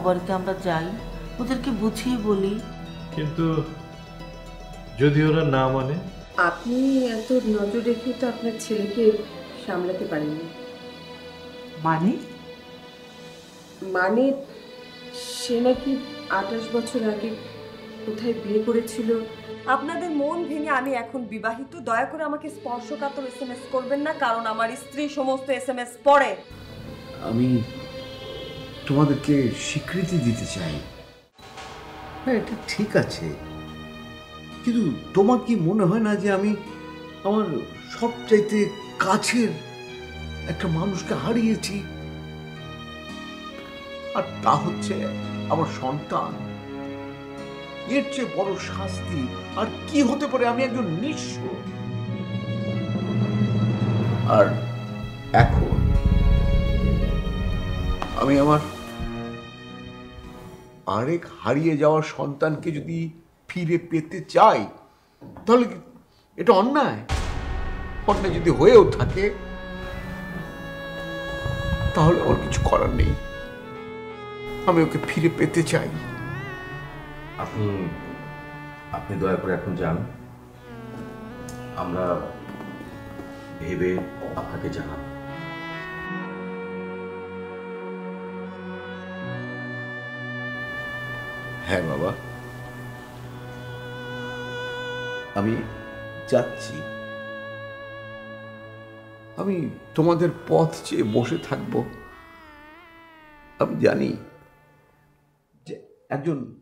বাড়িতে আমরা যাই ওদেরকে বুঝিয়ে বলি। কিন্তু যদি ওরা না মানে? আপনি এত নজর রেখে তো আপনার ছেলেকে সামলাতে পারেননি। মানে? মানে সে নাকি আঠাশ বছর আগে কোথায় বিয়ে করেছিল? আপনাদের মন ভেঙে আমি এখন বিবাহিত দয়া করে আমাকে স্পর্শকাতর এস এম এস করবেন না কারণ আমার স্ত্রী সমস্ত এস এম এস পড়ে। আমি তোমাদেরকে স্বীকৃতি দিতে চাই। হ্যাঁ এটা ঠিক আছে। কিন্তু তোমার কি মনে হয় না যে আমি আমার সবচাইতে কাছের একটা মানুষকে হারিয়েছি? আর তা হচ্ছে আমার সন্তান। এর চেয়ে বড় শাস্তি আর কি হতে পারে আমি একজন নিঃস্ব। আর এখন আমি আমার আরেক হারিয়ে যাওয়া সন্তানকে যদি ফিরে পেতে চাই তাহলে এটা অন্যায়? অন্যায় যদি হয়েও থাকে, তাহলে আমার কিছু করার নেই। আমি ওকে ফিরে পেতে চাই। আপনি আপনি দয়া করে এখন যান। আমরা ভেবে আপনাকে জানাব। হ্যাঁ বাবা। আমি যাচ্ছি। আমি তোমাদের পথ চেয়ে বসে থাকব। আমি জানি যে একজন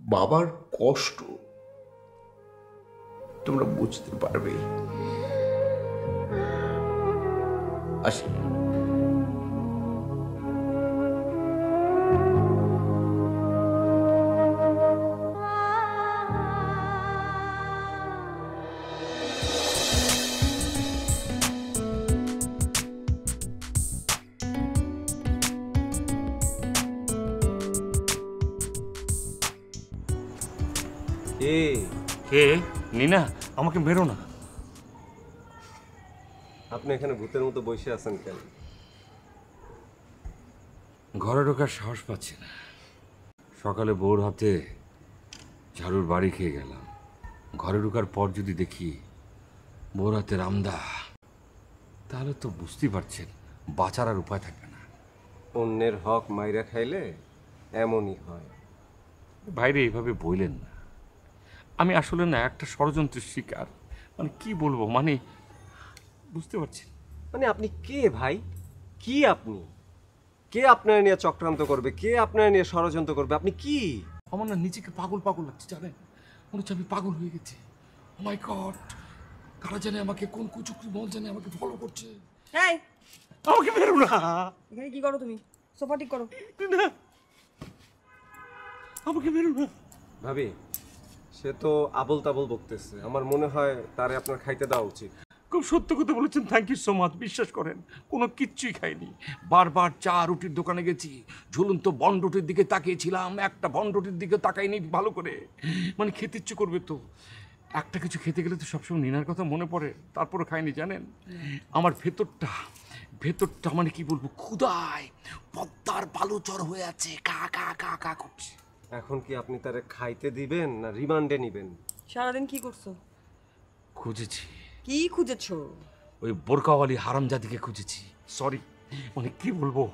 বাবার কষ্ট তোমরা বুঝতে পারবে। আসি। আমাকে মেরো না। আপনি এখানে ভূতের মতো বসে আছেন কেন? ঘরে ঢোকার সাহস পাচ্ছি না। সকালে বউর হাতে ঝাড়ুর বাড়ি খেয়ে গেলাম। ঘরে ঢোকার পর যদি দেখি বউর হাতে রামদা তাহলে তো বুঝতেই পারছেন বাঁচার আর উপায় থাকবে না। অন্যের হক মাইরা খাইলে এমনই হয়। বাইরে এইভাবে বইলেন না। আমি আসলে না একটা ষড়যন্ত্রের শিকার। মানে কি বলব? মানে বুঝতে পারছেন মানে আপনি কে ভাই? কি আপনি? কে আপনার নিয়ে চক্রান্ত করবে? কে আপনার নিয়ে ষড়যন্ত্র করবে? আপনি কি? আমার না নিজেকে পাগল পাগল লাগছে জানেন? মনে হচ্ছে আমি পাগল হয়ে গেছি। মাই গড কারা জানে আমাকে কোন কুচুকরি মন জানে আমাকে ফলো করছে? এই! আমাকে বেরো না! এখানে কি করো তুমি? সোফা ঠিক করো। না! আমাকে বেরো না! ভাবি সে তো আবল তাবল বকতেছে। আমার মনে হয় তারে আপনার খাইতে দেওয়া উচিত। খুব সত্য কথা বলেছেন থ্যাংক ইউ সো মাচ বিশ্বাস করেন, কোনো কিচ্ছুই খাইনি। বারবার চা রুটির দোকানে গেছি, ঝুলন্ত বন রুটির দিকে তাকিয়েছিলাম, একটা বন রুটির দিকে তাকাইনি ভালো করে। মানে খেতে ইচ্ছে করবে তো। একটা কিছু খেতে গেলে তো সবসময় নিনার কথা মনে পড়ে তারপরে খাইনি, জানেন? আমার ভেতরটা ভেতরটা মানে কি বলব ক্ষুদায় পদ্মার বালুচর হয়ে আছে, কা কা কা কা করছে। এখন কি আপনি তারে খাইতে দিবেন না রিমান্ডে নিবেন? সারাদিন কি করছ? খুঁজেছি। কি খুঁজেছো? ওই বোরকাওয়ালি হারামজাদিকে খুঁজেছি। সরি মানে কি বলব?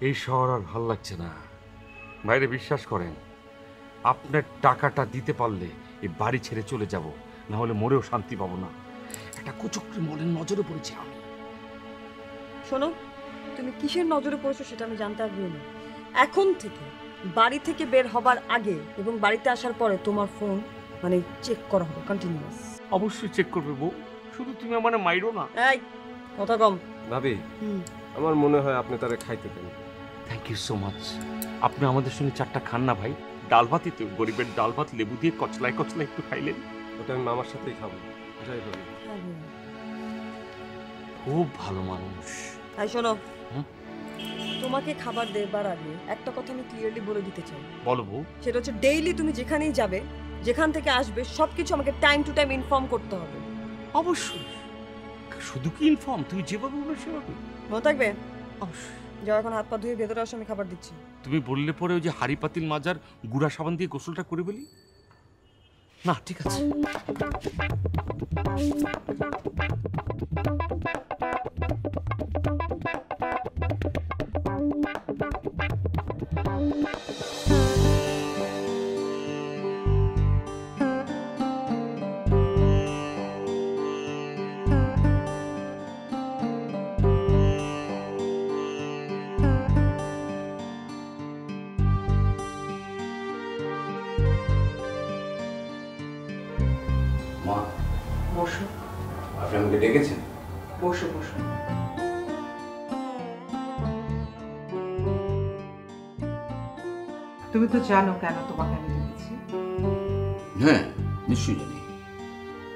এই শহর আর ভালো লাগছে না। বাইরে বিশ্বাস করেন আপনার টাকাটা দিতে পারলে এই বাড়ি ছেড়ে চলে যাব না হলে মরেও শান্তি পাবো না। একটা কুচক্রি মলের নজরে পড়েছি আমি। শোনো তুমি কিসের নজরে পড়েছো সেটা আমি জানতে আগ্রহী না। এখন থেকে বাড়ি থেকে বের হবার আগে এবং বাড়িতে আসার পরে তোমার ফোন মানে চেক করা হবে কন্টিনিউয়াস অবশ্যই চেক করবে বউ। শুধু তুমি আমার মাইরো না। এই কথা কম। ভাবি আমার মনে হয় আপনি তারে খাইতে দেন। থ্যাংক ইউ সো মাচ আপনি আমাদের সঙ্গে চারটা খান না ভাই। ডাল ভাতই তো গরিবের ডাল ভাত লেবু দিয়ে কচলায় কচলায় একটু খাইলেন। ওটা আমি মামার সাথেই খাব। যাই ভাবি? হ্যাঁ। খুব ভালো মানুষ। এই শোনো হুম? তোমাকে খাবার দেবার আগে একটা কথা আমি ক্লিয়ারলি বলে দিতে চাই। বলো বউ। সেটা হচ্ছে ডেইলি তুমি যেখানেই যাবে যেখান থেকে আসবে সবকিছু আমাকে টাইম টু টাইম ইনফর্ম করতে হবে। অবশ্যই। শুধু কি ইনফর্ম তুমি যেভাবে বলবে সেভাবে। মনে থাকবে? অবশ্যই। যাও এখন হাত পা ধুয়ে ভেতরে আসো আমি খাবার দিচ্ছি। তুমি বললে পরে ওই যে হাড়ি পাতিল মাজার গুড়া সাবান দিয়ে গোসলটা করে বলি না ঠিক আছে। তুমি তো জানো কেন তোমাকে আমি ডেকেছি হ্যাঁ নিশ্চয়ই জানি।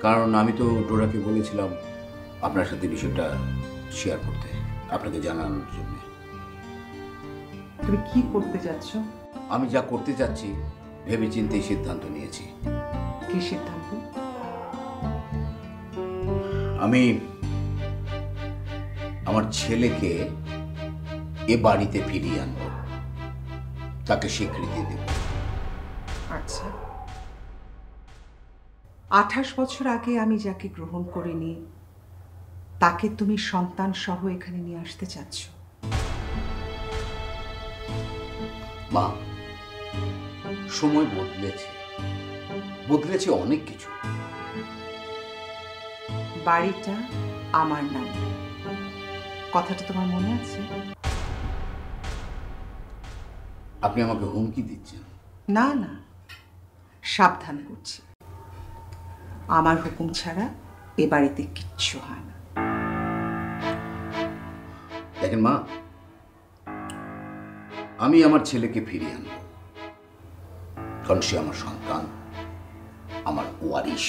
কারণ আমি তো ডোরাকে বলেছিলাম আপনার সাথে বিষয়টা শেয়ার করতে আপনাকে জানানোর জন্য। তুমি কি করতে যাচ্ছ? আমি যা করতে চাচ্ছি ভেবে চিন্তেই সিদ্ধান্ত নিয়েছি। কি সিদ্ধান্ত? আমি আমার ছেলেকে এ বাড়িতে ফিরিয়ে আনব। তাকে স্বীকৃতি দেব। আচ্ছা। আঠাশ বছর আগে আমি যাকে গ্রহণ করিনি তাকে তুমি সন্তান সহ এখানে নিয়ে আসতে চাচ্ছ? মা সময় বদলেছে। বদলেছে অনেক কিছু। বাড়িটা আমার নাম। কথাটা তোমার মনে আছে? আপনি আমাকে হুমকি দিচ্ছেন। না না। সাবধান করছি। আমার হুকুম ছাড়া এ বাড়িতে কিচ্ছু হয় না। দেখেন মা আমি আমার ছেলেকে ফিরিয়ে আনব। কারণ সে আমার সন্তান আমার ওয়ারিশ।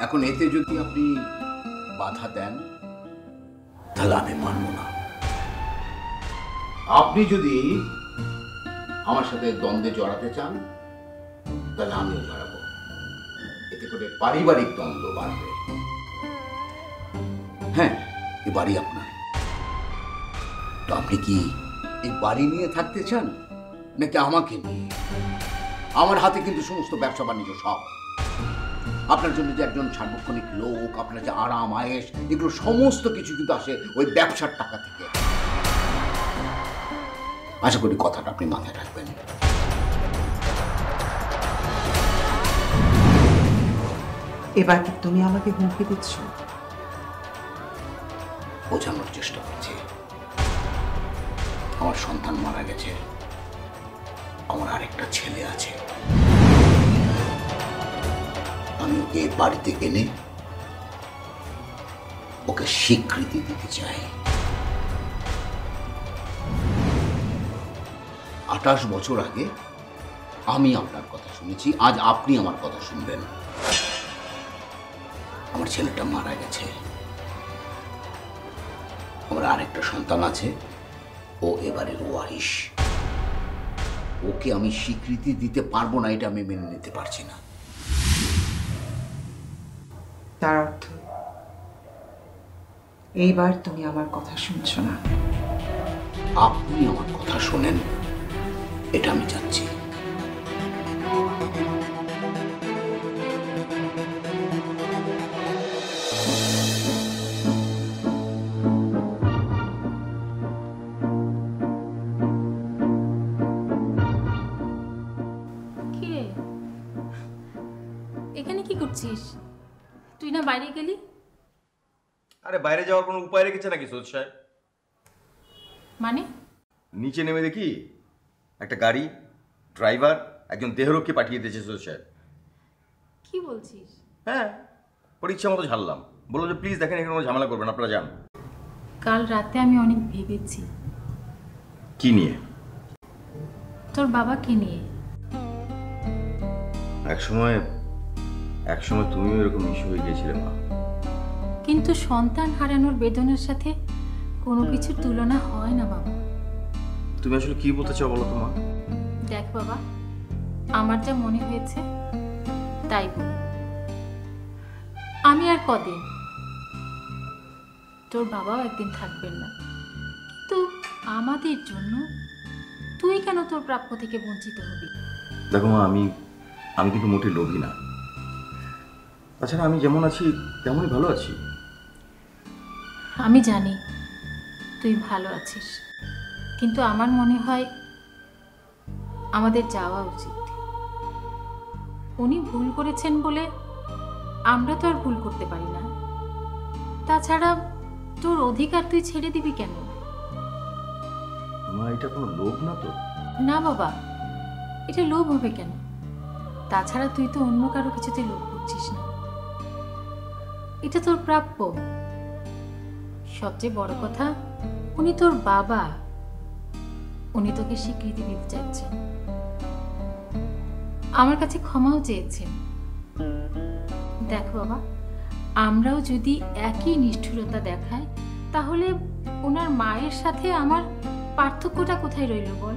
এখন এতে যদি আপনি বাধা দেন তাহলে আমি মানব না। আপনি যদি আমার সাথে দ্বন্দ্বে জড়াতে চান, তাহলে আমিও জড়াবো। এতে করে পারিবারিক দ্বন্দ্ব বাড়বে। হ্যাঁ এ বাড়ি আপনার। তো আপনি কি এই বাড়ি নিয়ে থাকতে চান, নাকি আমাকে নিয়ে? আমার হাতে কিন্তু সমস্ত ব্যবসা বাণিজ্য সব। আপনার জন্য যে একজন সার্বক্ষণিক লোক, আপনার যে আরাম আয়েস এগুলো সমস্ত কিছু কিন্তু আসে ওই ব্যবসার টাকা থেকে। আশা করি কথাটা আপনি মাথায় রাখবেন। এবার কি তুমি আমাকে হুমকি দিচ্ছ? বোঝানোর চেষ্টা করছি। আমার সন্তান মারা গেছে। আমার আরেকটা ছেলে আছে। আমি ওকে এ বাড়িতে এনে ওকে স্বীকৃতি দিতে চাই। আঠাশ বছর আগে আমি আপনার কথা শুনেছি আজ আপনি আমার কথা শুনবেন। আমার ছেলেটা মারা গেছে। আমার আরেকটা সন্তান আছে ও এবারের ওয়ারিশ। ওকে আমি স্বীকৃতি দিতে পারব না এটা আমি মেনে নিতে পারছি না। তার অর্থ এইবার তুমি আমার কথা শুনছো না। আপনি আমার কথা শোনেন। এটা আমি চাচ্ছি। কি এখানে কি করছিস? তুই না বাইরে গেলি? আরে বাইরে যাওয়ার কোনো উপায় রেখেছে নাকি সৈয়দ সাহেব মানে? নিচে নেমে দেখি? একটা গাড়ি ড্রাইভার একজন দেহরক্ষী পাঠিয়ে দিয়েছে সাহেব। কি বলছিস? হ্যাঁ ওর ইচ্ছা মতো ঝাড়লাম। বলল যে প্লিজ দেখেন এখানে কোনো ঝামেলা করবেন আপনারা যান। কাল রাতে আমি অনেক ভেবেছি। কি নিয়ে? তোর বাবাকে নিয়ে? এক সময় এক সময় তুমিও এরকম ইস্যু হয়ে গিয়েছিলে মা। কিন্তু সন্তান হারানোর বেদনার সাথে কোনো কিছুর তুলনা হয় না বাবা। তুমি আসলে কি বলতে চাও বলো তো মা? দেখ বাবা আমার যা মনে হয়েছে তাই বল। আমি আর কদিন? তোর বাবাও একদিন থাকবেন না। কিন্তু আমাদের জন্য তুই কেন তোর প্রাপ্য থেকে বঞ্চিত হবি? দেখো মা আমি আমি কিন্তু মোটে লোভী না। তাছাড়া আমি যেমন আছি তেমনই ভালো আছি। আমি জানি তুই ভালো আছিস। কিন্তু আমার মনে হয় আমাদের যাওয়া উচিত। উনি ভুল করেছেন বলে আমরা তো আর ভুল করতে পারি না। তাছাড়া তোর অধিকার তুই ছেড়ে দিবি কেন? মা এটা কোনো লোভ না তো? না বাবা এটা লোভ হবে কেন? তাছাড়া তুই তো অন্য কারও কিছুতে লোভ করছিস না। এটা তোর প্রাপ্য। সবচেয়ে বড় কথা উনি তোর বাবা। উনি তোকে স্বীকৃতি দিতে চাচ্ছেন আমার কাছে ক্ষমাও চেয়েছেন। দেখো বাবা, আমরাও যদি একই নিষ্ঠুরতা দেখাই, তাহলে ওনার মায়ের সাথে আমার পার্থক্যটা কোথায় রইল বল?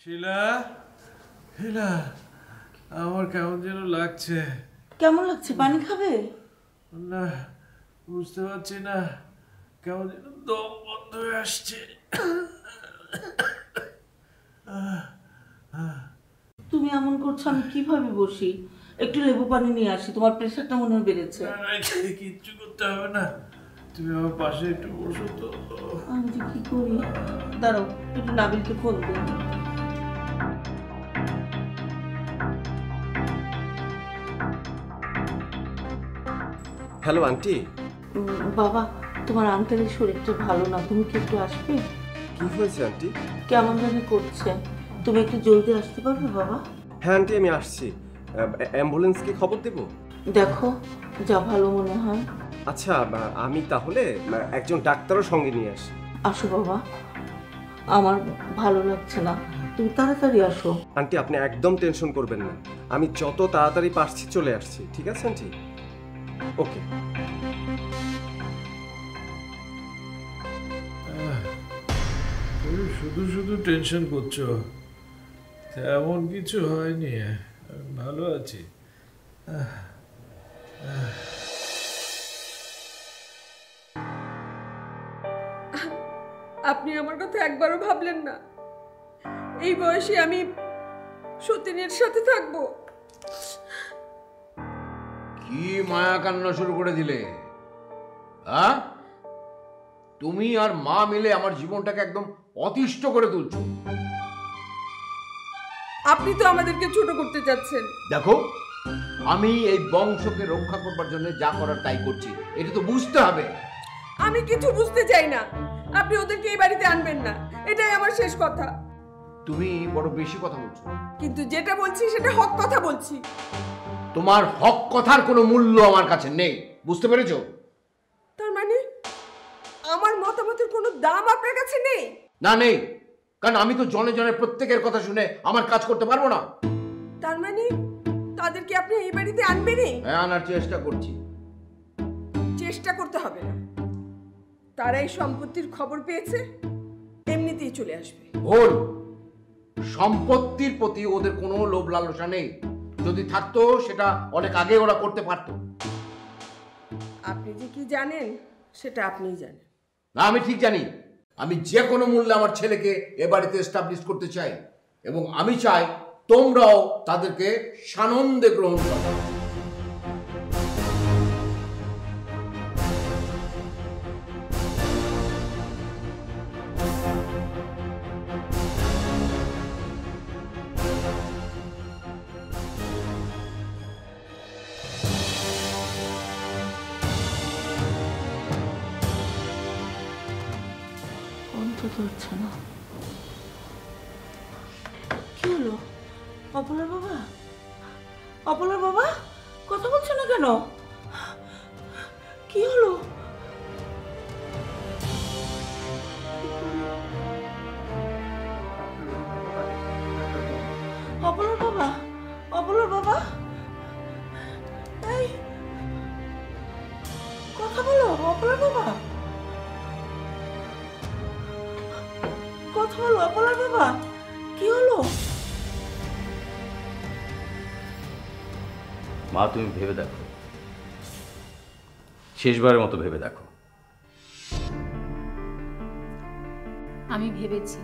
শিলা? শিলা আমার কেমন যেন লাগছে। কেমন লাগছে? পানি খাবে? না বুঝতে পারছি না। কেমন যেন দম বন্ধ হয়ে আসছে। তুমি এমন করছ আমি কীভাবে বসি? একটু লেবু পানি নিয়ে আসি তোমার প্রেশারটা মনে হয় বেড়েছে। কিচ্ছু করতে হবে না। তুমি আমার পাশে একটু বসো তো। আমি যে কি করি? দাঁড়াও একটু নাবিলকে ফোন দিই হ্যালো আন্টি? বাবা তোমার আঙ্কেলের শরীরটা ভালো না। তুমি কি একটু আসবে? কি হয়েছে আন্টি? কেমন জানি করছে। তুমি একটু জলদি আসতে পারবে বাবা? হ্যাঁ আন্টি আমি আসছি। অ্যাম্বুলেন্সকে খবর দেবো? দেখো যা ভালো মনে হয়। আচ্ছা আমি তাহলে একজন ডাক্তারও সঙ্গে নিয়ে আসি। আসো বাবা। আমার ভালো লাগছে না। তুমি তাড়াতাড়ি আসো। আন্টি আপনি একদম টেনশন করবেন না। আমি যত তাড়াতাড়ি পারছি চলে আসছি। ঠিক আছে আন্টি? ওকে তুমি শুধু শুধু টেনশন করছ। তেমন কিছু হয়নি ভালো আছি। আপনি আমার কথা একবারও ভাবলেন না। এই বয়সে আমি সতীনের সাথে থাকব। কি মায়া কান্না শুরু করে দিলে? হ্যাঁ তুমি আর মা মিলে আমার জীবনটাকে একদম অতিষ্ঠ করে তুলছো। আপনি তো আমাদেরকে ছোট করতে চাচ্ছেন। দেখো আমি এই বংশকে রক্ষা করবার জন্য যা করার তাই করছি এটা তো বুঝতে হবে। আমি কিছু বুঝতে চাই না। আপনি ওদেরকে এই বাড়িতে আনবেন না। এটাই আমার শেষ কথা। তুমি বড় বেশি কথা বলছো। কিন্তু যেটা বলছি সেটা হক কথা বলছি। তোমার হক কথার কোনো মূল্য আমার কাছে নেই বুঝতে পেরেছ? তার মানে আমার মতামতের কোনো দাম আপনার কাছে নেই? না নেই। কারণ আমি তো জনে জনে প্রত্যেকের কথা শুনে আমার কাজ করতে পারব না। তার মানে তাদেরকে আপনি এই বাড়িতে আনবেনই? হ্যাঁ আনার চেষ্টা করছি। চেষ্টা করতে হবে না। তারা এই সম্পত্তির খবর পেয়েছে এমনিতেই চলে আসবে। ভুল। সম্পত্তির প্রতি ওদের কোনো লোভ লালসা নেই। যদি থাকতো সেটা অনেক আগে ওরা করতে পারতো। আপনি যে কি জানেন সেটা আপনিই জানেন। না আমি ঠিক জানি। আমি যে কোনো মূল্যে আমার ছেলেকে এ বাড়িতে এস্টাবলিশ করতে চাই এবং আমি চাই তোমরাও তাদেরকে সানন্দে গ্রহণ করো। কথা বলছো না কেন? কি হলো? অপলার বাবা অপলার বাবা। এই, কথা বলো, অপলার বাবা। হলো অপলার বাবা। মা তুমি ভেবে দেখো। শেষবারের মতো ভেবে দেখো। আমি ভেবেছি।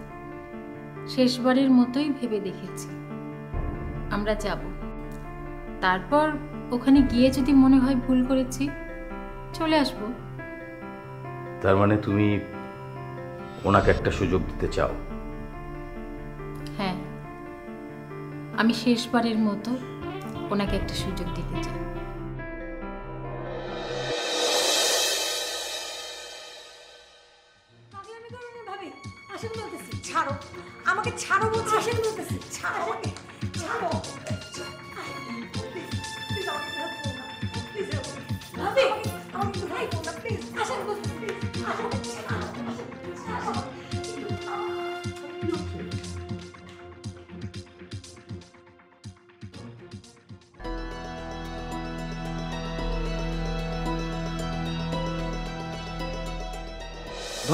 শেষবারের মতোই ভেবে দেখেছি। আমরা যাব। তারপর ওখানে গিয়ে যদি মনে হয় ভুল করেছি চলে আসব। তার মানে তুমি ওনাকে একটা সুযোগ দিতে চাও? হ্যাঁ। আমি শেষবারের মতো ওনাকে একটা সুযোগ দিতে চাই। ছাড়ো। আমাকে ছাড়ো বলছি ছাড়ো আমাকে। ছাড়ো।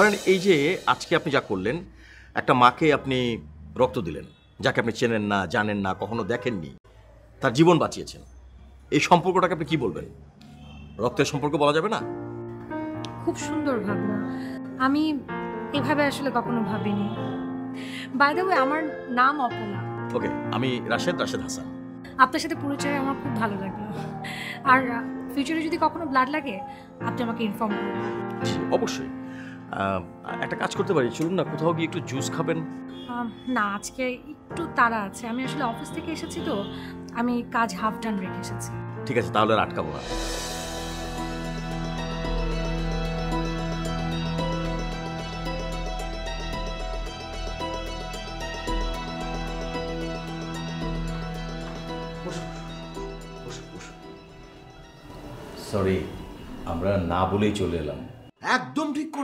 ধরেন এই যে আজকে আপনি যা করলেন একটা মাকে আপনি রক্ত দিলেন যাকে আপনি চেনেন না জানেন না কখনো দেখেননি তার জীবন বাঁচিয়েছেন। এই সম্পর্কটাকে আপনি কি বলবেন? রক্তের সম্পর্ক বলা যাবে না? খুব সুন্দর ভাবনা। আমি এভাবে আসলে কখনো ভাবিনি। বাই দ্য ওয়ে আমার নাম অপলা ওকে আমি রাশেদ রাশেদ হাসান। আপনার সাথে পরিচয় আমার খুব ভালো লাগল। আর ফিউচারে যদি কখনো ব্লাড লাগে আপনি আমাকে ইনফর্ম করবেন অবশ্যই। একটা কাজ করতে পারি। চলুন না কোথাও গিয়ে একটু জুস খাবেন। না আজকে একটু তাড়া আছে। আমি আসলে অফিস থেকে এসেছি তো আমি কাজ হাফ ডান রেখে এসেছি। ঠিক আছে তাহলে আর আটকাবো না। সরি আমরা না বলেই চলে এলাম।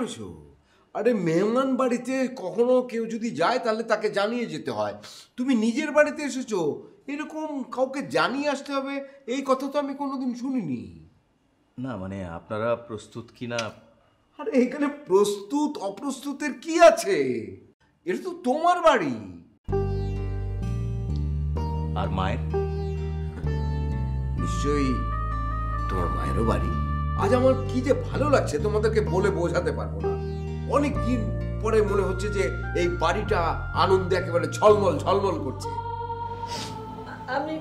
করেছ? আরে মেহমান বাড়িতে কখনো কেউ যদি যায় তাহলে তাকে জানিয়ে যেতে হয়। তুমি নিজের বাড়িতে এসেছ এরকম কাউকে জানিয়ে আসতে হবে এই কথা তো আমি কোনোদিন শুনিনি। না মানে আপনারা প্রস্তুত কিনা? আরে এখানে প্রস্তুত অপ্রস্তুতের কি আছে? এটা তো তোমার বাড়ি। আর মায়ের? নিশ্চয়ই তোমার মায়েরও বাড়ি। আজ আমার কি যে ভালো লাগছে তোমাদেরকে বলে বোঝাতে পারব না। অনেক দিন পরে মনে হচ্ছে যে এই বাড়িটা আনন্দে একেবারে ঝলমল ঝলমল করছে। আমি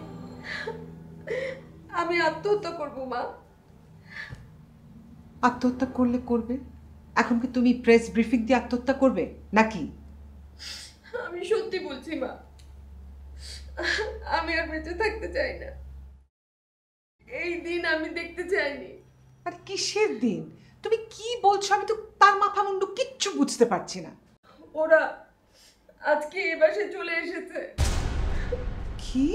আমি আত্মহত্যা করব মা। আত্মহত্যা করলে করবে? এখন কি তুমি প্রেস ব্রিফিং দিয়ে আত্মহত্যা করবে নাকি? আমি সত্যি বলছি মা। আমি আর বেঁচে থাকতে চাই না। এই দিন আমি দেখতে চাইনি। আর কিসের দিন? তুমি কি বলছো? আমি তো তার মাথা মুন্ডু কিচ্ছু বুঝতে পারছি না। ওরা আজকে এ বাসে চলে এসেছে। কি?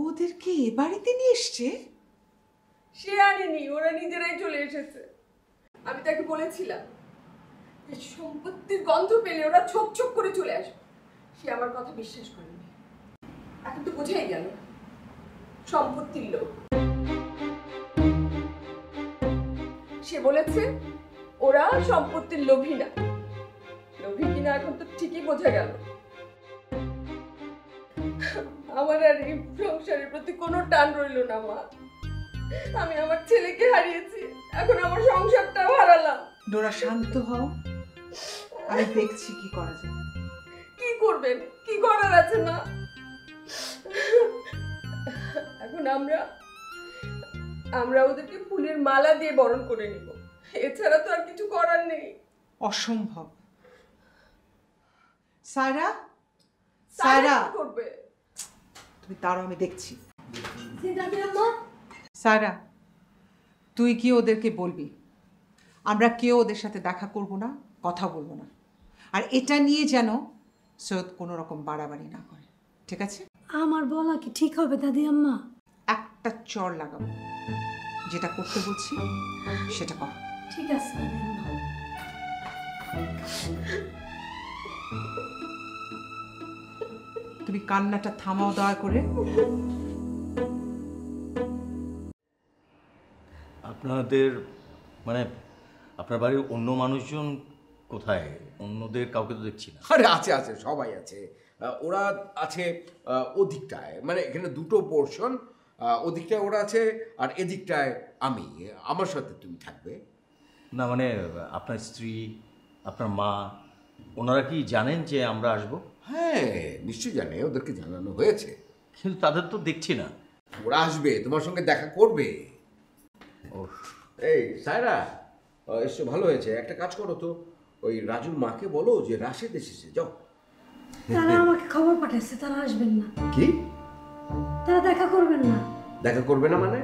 ওদেরকে এ বাড়িতে নিয়ে এসছে? সে আনেনি ওরা নিজেরাই চলে এসেছে। আমি তাকে বলেছিলাম যে সম্পত্তির গন্ধ পেলে ওরা ছোপ ছোপ করে চলে আসবে। সে আমার কথা বিশ্বাস করেনি। এখন তো বোঝাই গেল সম্পত্তির লোক। সে বলেছে ওরা সম্পত্তির লোভী না। লোভী কিনা এখন তো ঠিকই বোঝা গেল। আমার আর এই সংসারের প্রতি কোনো টান রইল না মা। আমি আমার ছেলেকে হারিয়েছি এখন আমার সংসারটাও হারালাম। ডোরা শান্ত হও। আমি দেখছি কি করা যায়। কি করবেন? কি করার আছে মা? এখন আমরা আমরা ওদেরকে ফুলের মালা দিয়ে বরণ করে নিব। এছাড়া তো আর কিছু করার নেই। অসম্ভব। সারা? সারা করবে? তুমি তারও আমি দেখছি। সারা তুই গিয়ে ওদেরকে বলবি? আমরা কেউ ওদের সাথে দেখা করব না কথা বলব না। আর এটা নিয়ে যেন সৈয়দ কোনো রকম বাড়াবাড়ি না করে। ঠিক আছে? আমার বলা কি ঠিক হবে দাদি আম্মা? একটা চর লাগাবো। যেটা করতে বলছি সেটা কর। ঠিক আছে তুমি কান্নাটা থামাও দয়া করে। আপনাদের মানে আপনার বাড়ির অন্য মানুষজন কোথায়? অন্যদের কাউকে তো দেখছি না। আরে আছে আছে সবাই আছে। ওরা আছে ওদিকটায়। মানে এখানে দুটো পোর্শন ওদিকটায় ওরা আছে আর এদিকটায় আমি। আমার সাথে তুমি থাকবে। না মানে আপনার স্ত্রী আপনার মা ওনারা কি জানেন যে আমরা আসব? হ্যাঁ নিশ্চয়ই জানে ওদেরকে জানানো হয়েছে। কিন্তু তাদের তো দেখছি না। ওরা আসবে তোমার সঙ্গে দেখা করবে। ও এই সায়রা এসছো ভালো হয়েছে। একটা কাজ করো তো ওই রাজুর মাকে বলো যে রাশেদ এসেছে যাও। তারা আমাকে খবর পাঠাচ্ছে তারা আসবেন না। কি? তারা দেখা করবেন না। দেখা করবে না মানে?